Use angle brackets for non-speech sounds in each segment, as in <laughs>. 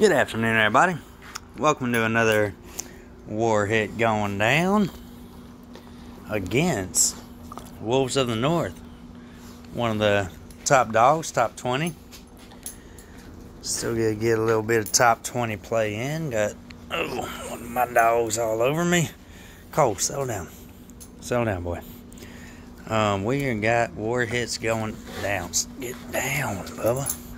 Good afternoon, everybody. Welcome to another war hit going down against Wolves of the North. One of the top dogs, top 20. Still gonna get a little bit of top 20 play in. Got oh, one of my dogs all over me. Cole, settle down. Settle down, boy. Um, we got war hits going down. Get down, Bubba.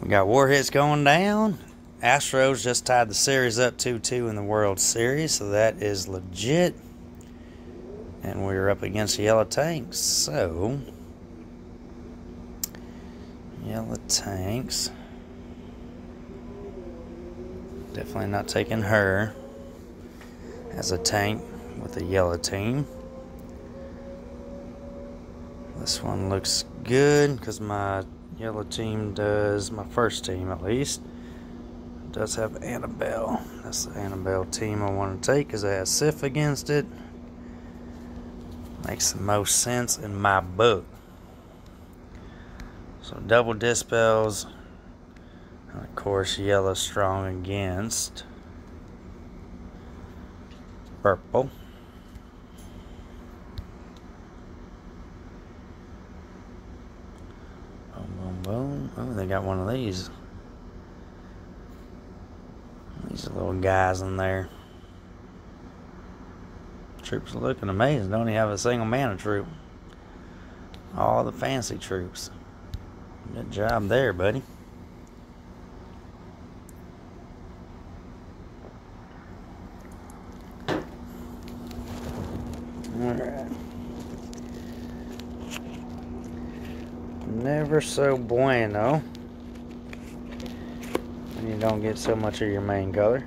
We got war hits going down. Astros just tied the series up 2-2 in the World Series, so that is legit. And we're up against Yellow Tanks, so Yellow Tanks. Definitely not taking her as a tank with the yellow team. This one looks good because my yellow team does, my first team at least, does have Annabelle. That's the Annabelle team I want to take because it has Sif against it. Makes the most sense in my book. So double dispels. And of course, yellow strong against purple. Oh, they got one of these. These little guys in there. Troops are looking amazing. Don't even have a single mana troop. All the fancy troops. Good job there, buddy. Alright. Never so bueno. And you don't get so much of your main color.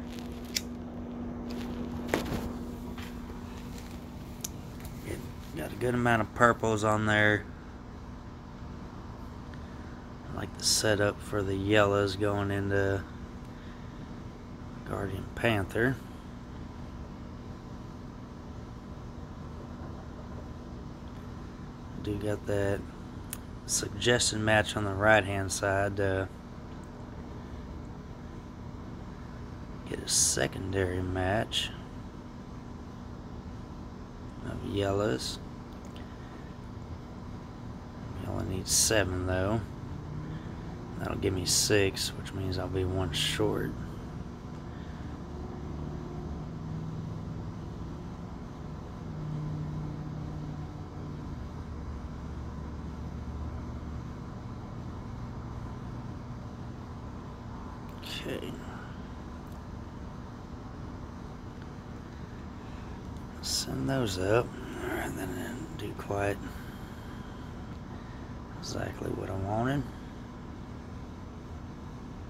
Got a good amount of purples on there. I like the setup for the yellows going into Guardian Panther. Do got that suggested match on the right hand side to get a secondary match of yellows. you only need seven though. That'll give me six, which means I'll be one short. Up. Alright, then do quite exactly what I wanted.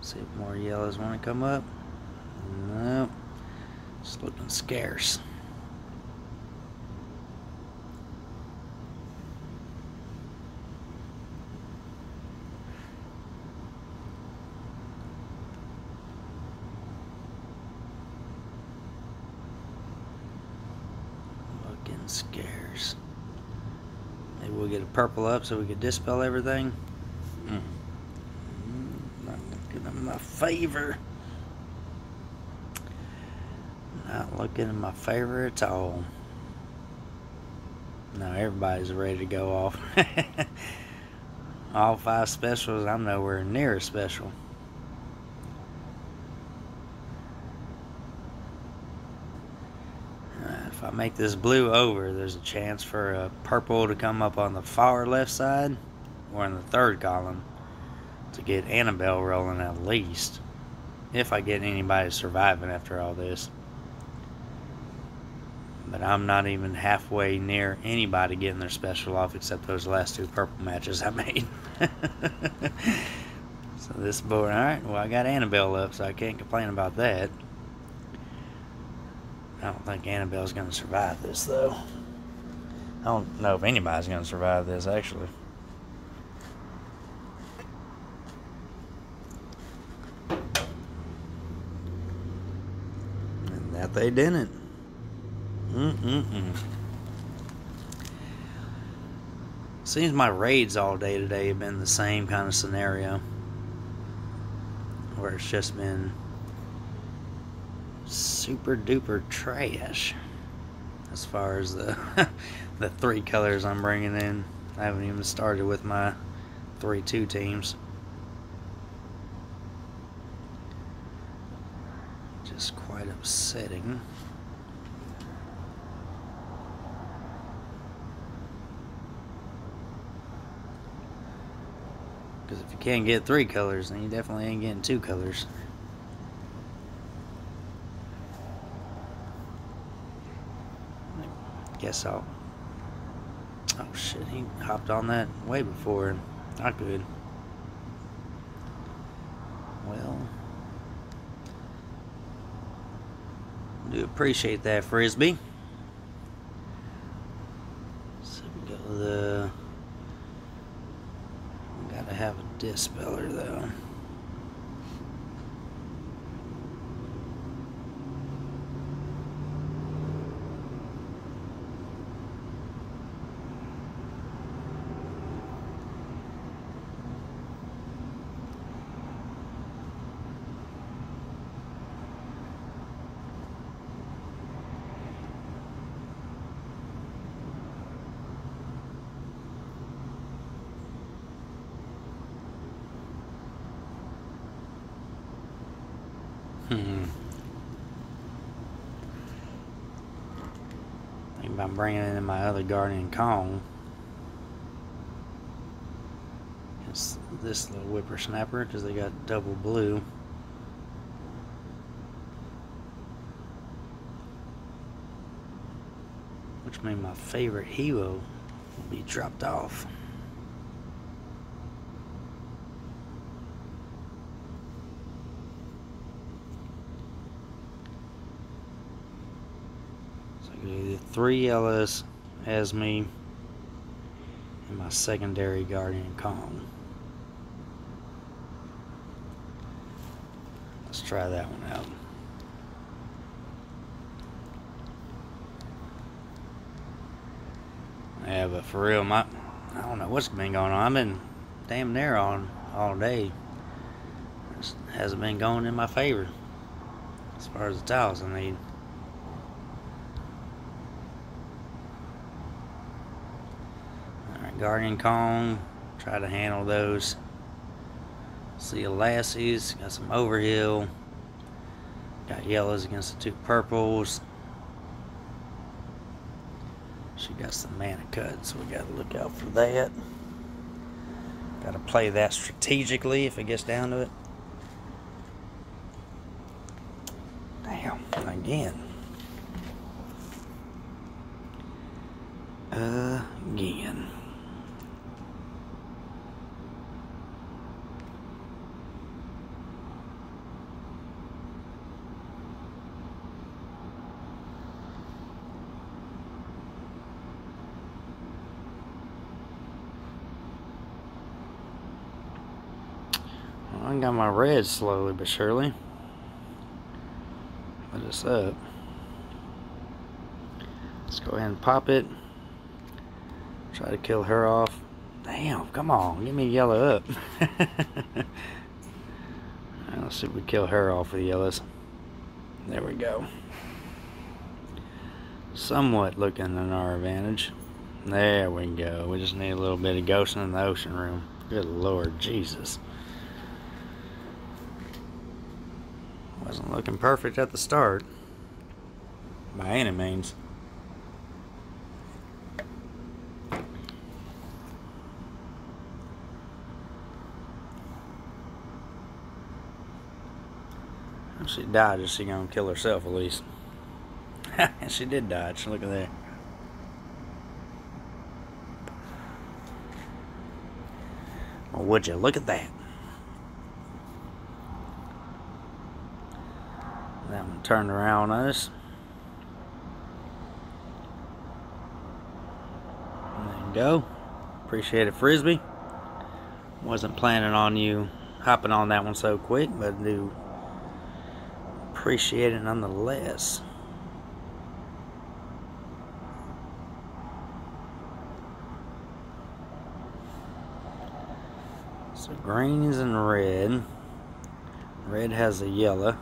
See if more yellows want to come up. Nope. It's looking scarce. Looking scarce. Maybe we'll get a purple up so we could dispel everything. Mm. Not looking in my favor. Not looking in my favor at all. Now everybody's ready to go off. <laughs> all five specials, I'm nowhere near a special. if I make this blue over, there's a chance for a purple to come up on the far left side or in the third column to get Annabelle rolling at least. If I get anybody surviving after all this. But I'm not even halfway near anybody getting their special off except those last two purple matches I <laughs> made. so this board, alright, well I got Annabelle up so I can't complain about that. I don't think Annabelle's going to survive this, though. I don't know if anybody's going to survive this, actually. And that they didn't. Mm-mm-mm. Seems my raids all day today have been the same kind of scenario. where it's just been super duper trash as far as the <laughs> the three colors I'm bringing in. I haven't even started with my 3-2 teams. Just quite upsetting. Because if you can't get three colors, then you definitely ain't getting two colors. Guess I'll... Oh shit, he hopped on that way before. Not good. Well... Do appreciate that, Frisbee. So we go the... Gotta have a dispeller though. Hmm. About bringing in my other Guardian Kong. It's this little whippersnapper because they got double blue. Which made my favorite hero will be dropped off. Three yellows as me and my secondary Guardian Kong. Let's try that one out. Yeah, but for real, my I don't know what's been going on. I've been damn near on all day. It hasn't been going in my favor as far as the tiles I need. Guardian Kong, try to handle those. See a Lassies, got some Overhill. Got yellows against the two purples. She got some mana cut, so we got to look out for that. Got to play that strategically if it gets down to it. Damn. Again. I slowly but surely. Let us up. Let's go ahead and pop it. Try to kill her off. Damn, come on, give me yellow up. <laughs> let's see if we kill her off with yellows. There we go. Somewhat looking in our advantage. There we go. We just need a little bit of ghosting in the ocean room. Good Lord Jesus. Wasn't looking perfect at the start. By any means. She died, is she gonna kill herself at least? <laughs> she did dodge, look at that. Well, would you look at that? That one turned around on us. There you go. Appreciate it, Frisbee. Wasn't planning on you hopping on that one so quick, but do appreciate it nonetheless. So greens and red. Red has a yellow.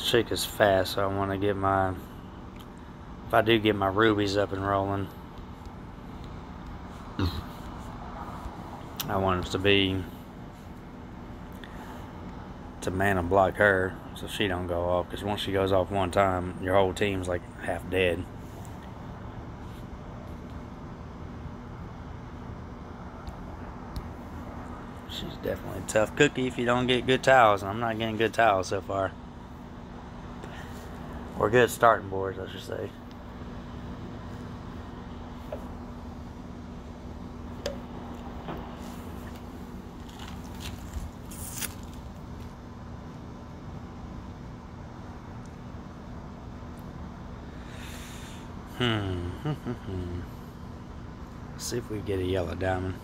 This chick is fast, so I want to get my if I do get my rubies up and rolling, I want it to be to man and block her so she don't go off. Because once she goes off one time, your whole team's like half dead. She's definitely a tough cookie if you don't get good tiles. I'm not getting good towels so far. Or good starting boards, I should say. Hmm. <laughs> See if we get a yellow diamond.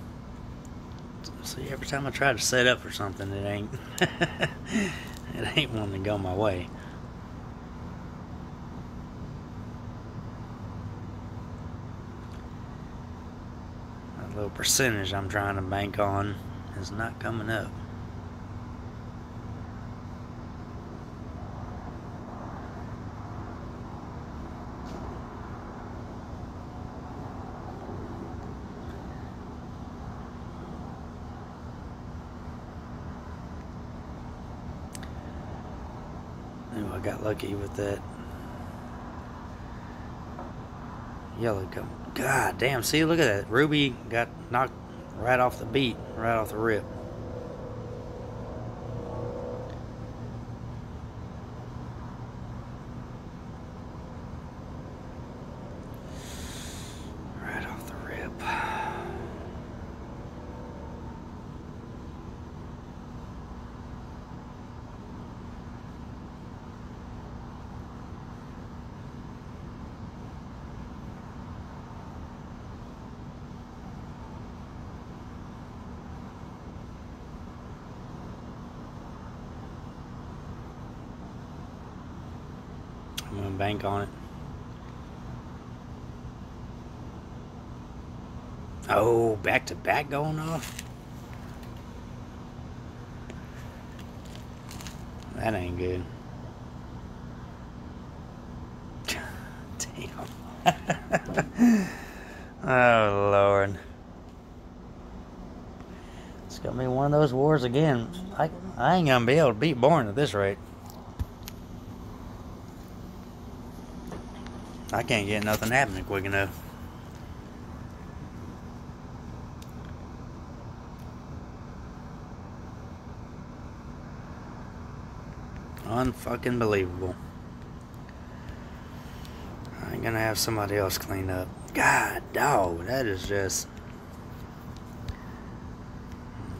See, every time I try to set up for something, it ain't. <laughs> it ain't wanting to go my way. Percentage I'm trying to bank on is not coming up. Ooh, I got lucky with that yellow gum. God damn, see, look at that. Ruby got knocked right off the beat, right off the rip. Right off the rip. Bank on it. Oh, back to back going off? That ain't good. <laughs> Damn. <laughs> oh, Lord. It's gonna be one of those wars again. I, I ain't gonna be able to beat Born at this rate. I can't get nothing happening quick enough. Unfucking believable. I'm gonna have somebody else clean up. God, dog, that is just.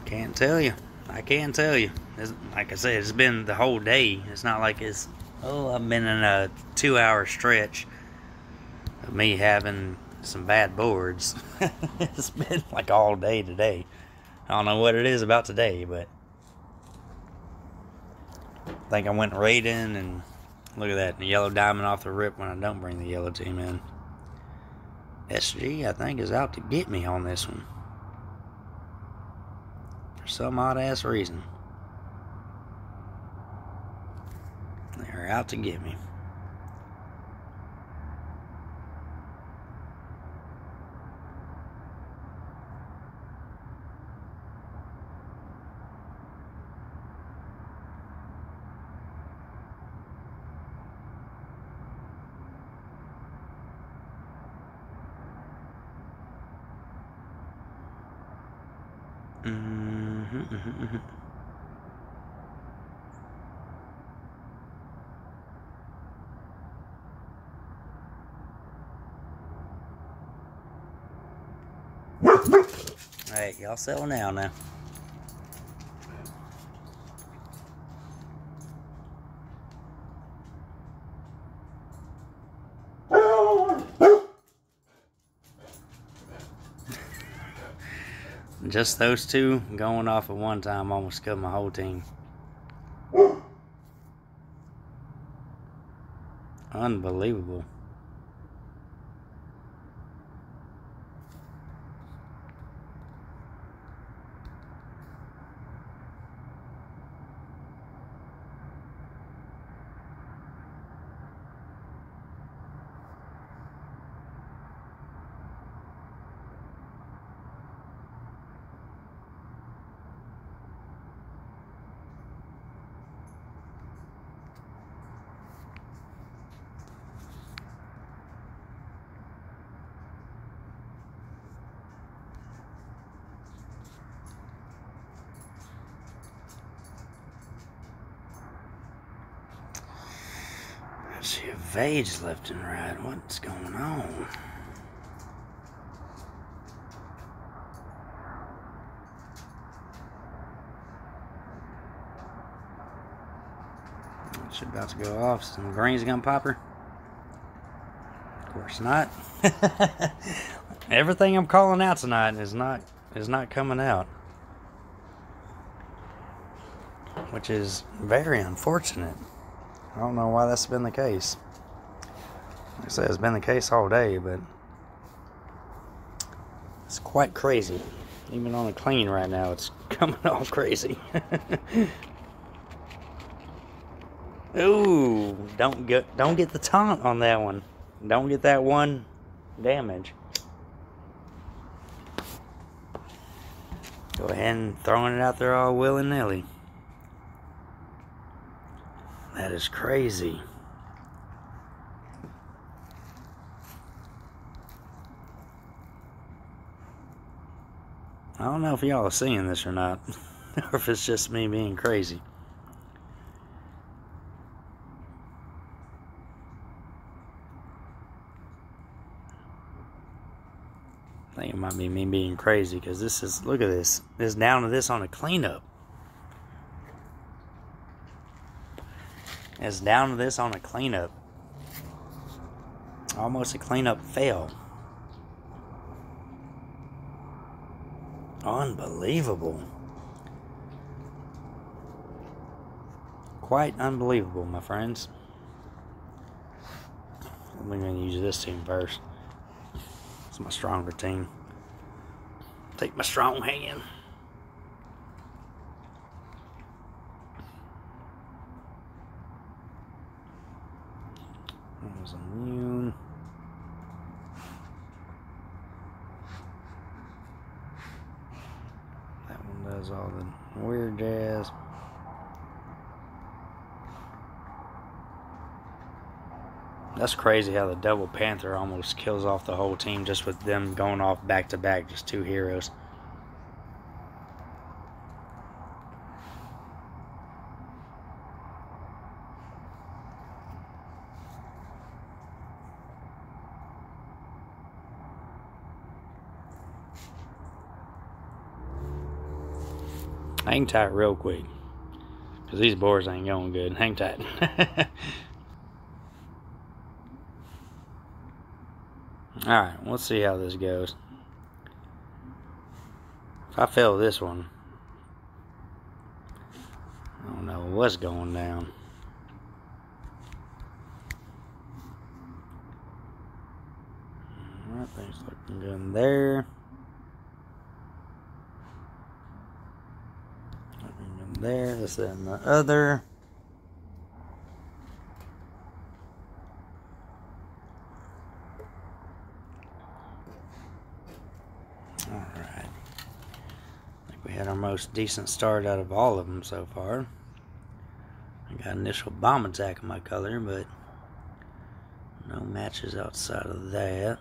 Can't tell you. I can't tell you. It's, like I said, it's been the whole day. It's not like it's. Oh, I've been in a two hour stretch me having some bad boards. <laughs> it's been like all day today. I don't know what it is about today, but I think I went raiding and look at that, the yellow diamond off the rip when I don't bring the yellow team in. SG, I think, is out to get me on this one. For some odd ass reason. They're out to get me. Y'all settle down now. Just those two going off at one time almost killed my whole team. Unbelievable. She evades left and right. What's going on? She about to go off. Some green's gonna pop her. Of course not. <laughs> Everything I'm calling out tonight is not is not coming out. Which is very unfortunate. I don't know why that's been the case. Like I said, it's been the case all day, but it's quite crazy. Even on a clean right now, it's <laughs> coming off crazy. <laughs> Ooh, don't get don't get the taunt on that one. Don't get that one damage. Go ahead and throwing it out there all willy-nilly. That is crazy. I don't know if y'all are seeing this or not, <laughs> or if it's just me being crazy. I think it might be me being crazy because this is, look at this. It's down to this on a cleanup. It's down to this on a cleanup. Almost a cleanup fail. Unbelievable. Quite unbelievable, my friends. I'm going to use this team first. It's my stronger team. Take my strong hand. There's immune. That one does all the weird jazz. That's crazy how the Double Panther almost kills off the whole team just with them going off back to back, just two heroes. Hang tight real quick. Because these boars ain't going good. Hang tight. <laughs> Alright, let's see how this goes. If I fail this one, I don't know what's going down. Alright, things looking good there. Looking good there, this and the other. Alright. I think we had our most decent start out of all of them so far. I got initial bomb attack in my color, but no matches outside of that.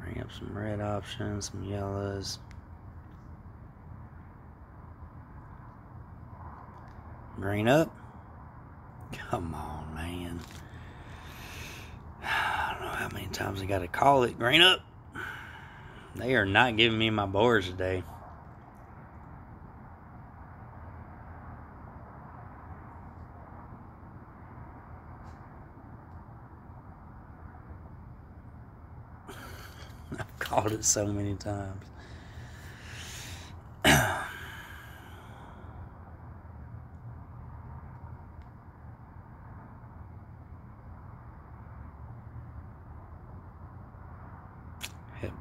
Bring up some red options, some yellows. Green up. Come on, man. <sighs> I don't know how many times I got to call it. Green up. They are not giving me my boars today. <laughs> I've called it so many times.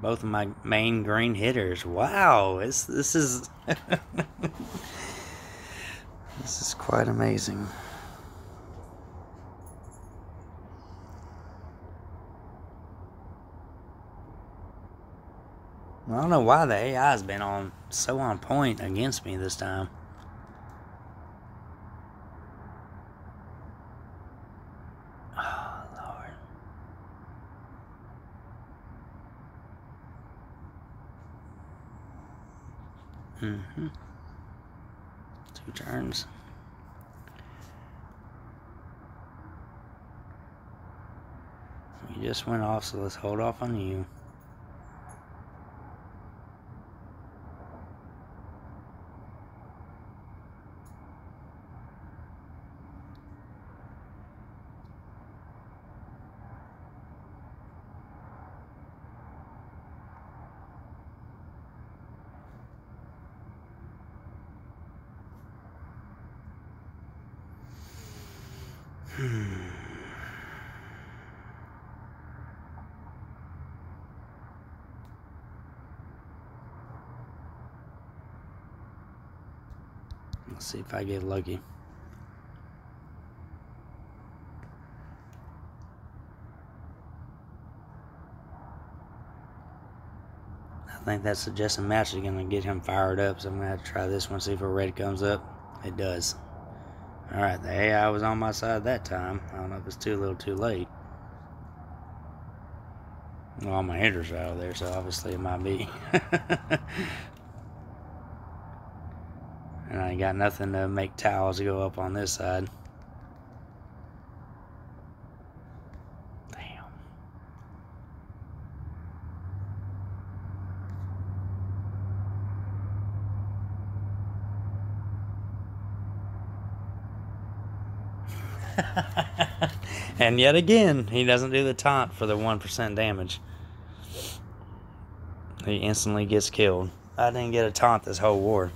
Both of my main green hitters. Wow, it's, this is <laughs> this is quite amazing. I don't know why the AI has been on so on point against me this time. Oh, Lord. Two turns. You just went off, so let's hold off on you. Let's see if I get lucky. I think that suggested match is going to get him fired up, so I'm going to have to try this one, see if a red comes up. It does. Alright, the AI was on my side that time. I don't know if it's too little too late. Well, all my hitters are out of there, so obviously it might be. <laughs> and I ain't got nothing to make towels go up on this side. <laughs> and yet again, he doesn't do the taunt for the 1% damage. He instantly gets killed. I didn't get a taunt this whole war.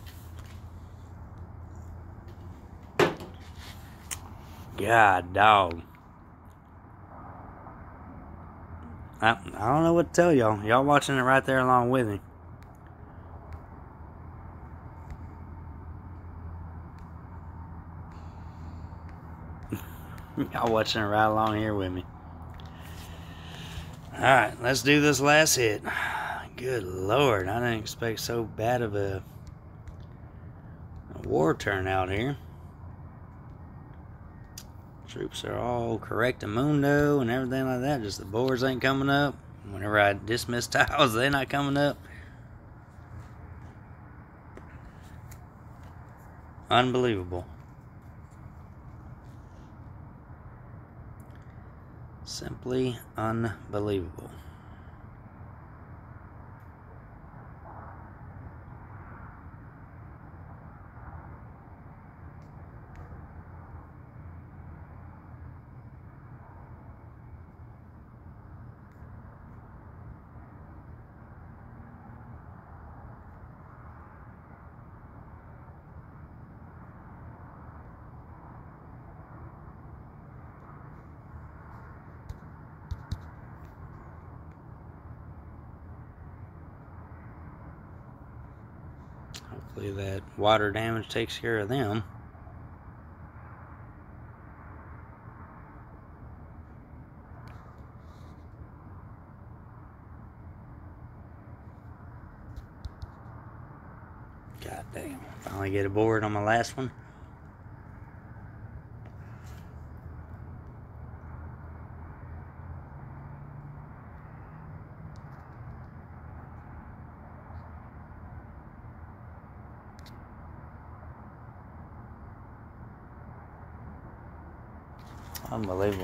God, dog. I, I don't know what to tell y'all. Y'all watching it right there along with me. <laughs> Y'all watching it right along here with me. Alright, let's do this last hit. <sighs> Good lord, I didn't expect so bad of a, a war turnout here. Troops are all correct mundo and everything like that. Just the boards ain't coming up. Whenever I dismiss <laughs> tiles, they're not coming up. Unbelievable. Simply unbelievable. Hopefully that water damage takes care of them. God damn. Finally get a board on my last one.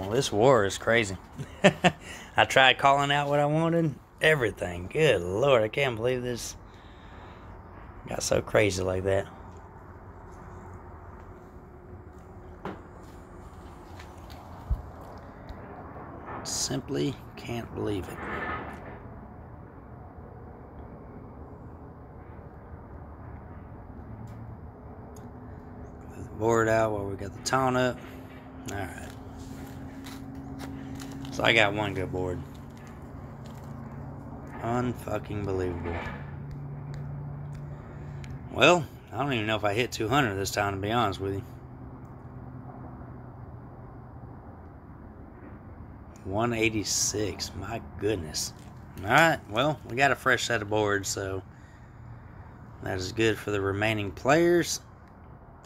This war is crazy. <laughs> I tried calling out what I wanted. Everything. Good lord, I can't believe this got so crazy like that. Simply can't believe it. Board out while we got the tone up. All right. So I got one good board. Unfucking believable. Well, I don't even know if I hit 200 this time, to be honest with you. 186. My goodness. Alright, well, we got a fresh set of boards, so that is good for the remaining players.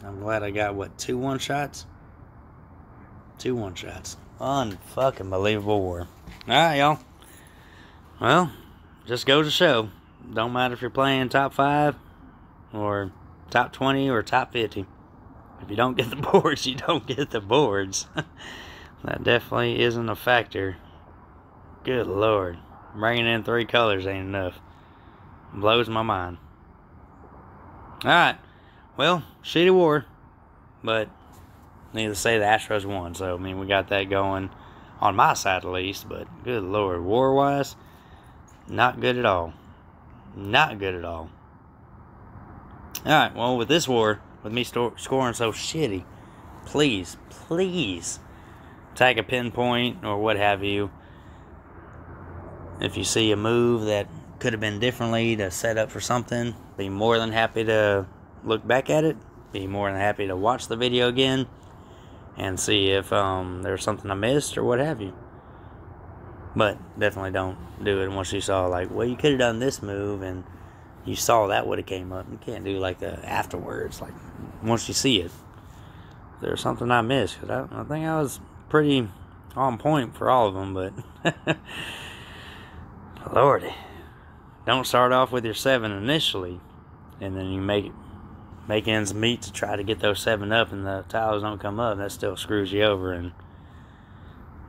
I'm glad I got, what, two one-shots? Two one-shots. Unfucking believable war. Alright, y'all. Well, just goes to show. Don't matter if you're playing top five or top 20 or top 50. If you don't get the <laughs> boards, you don't get the boards. <laughs> that definitely isn't a factor. Good lord. Bringing in three colors ain't enough. Blows my mind. Alright. Well, shitty war. But, needless to say, the Astros won. So, I mean, we got that going on my side at least. But, good lord. War-wise, not good at all. Not good at all. Alright, well, with this war, with me scoring so shitty, please, please tag a pinpoint or what have you. If you see a move that could have been differently to set up for something, be more than happy to look back at it. Be more than happy to watch the video again and see if um, there's something I missed or what have you. But definitely don't do it once you saw like, well, you could have done this move and you saw that would have came up. You can't do like the afterwards, like once you see it. There's something I missed because I, I think I was pretty on point for all of them, but <laughs> Lordy, don't start off with your seven initially, and then you make make ends meet to try to get those seven up, and the tiles don't come up. That still screws you over, and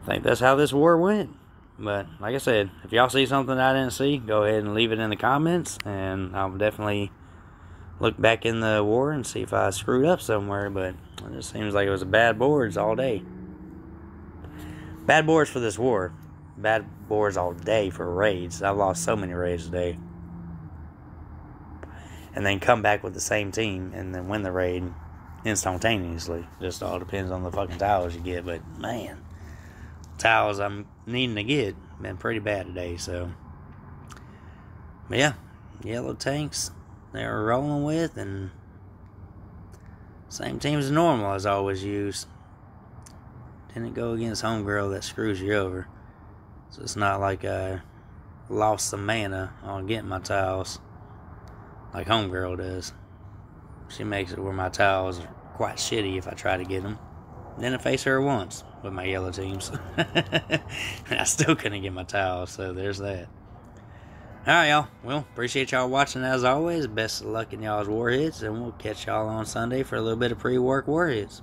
I think that's how this war went. But like I said, if y'all see something I didn't see, go ahead and leave it in the comments, and I'll definitely look back in the war and see if I screwed up somewhere. But it just seems like it was bad boards all day. Bad boards for this war. Bad boards all day for raids. I've lost so many raids today. And then come back with the same team and then win the raid instantaneously. Just all depends on the fucking towers you get. But man, towels I'm needing to get been pretty bad today. So, but yeah, yellow tanks they were rolling with and same team as normal as I always use. Didn't go against homegirl that screws you over. So it's not like I lost some mana on getting my tiles like homegirl does. She makes it where my towels are quite shitty if I try to get them. Then I face her once with my yellow teams. <laughs> and I still couldn't get my tiles, so there's that. Alright, y'all. Well, appreciate y'all watching as always. Best of luck in y'all's war hits, and we'll catch y'all on Sunday for a little bit of pre-work war hits.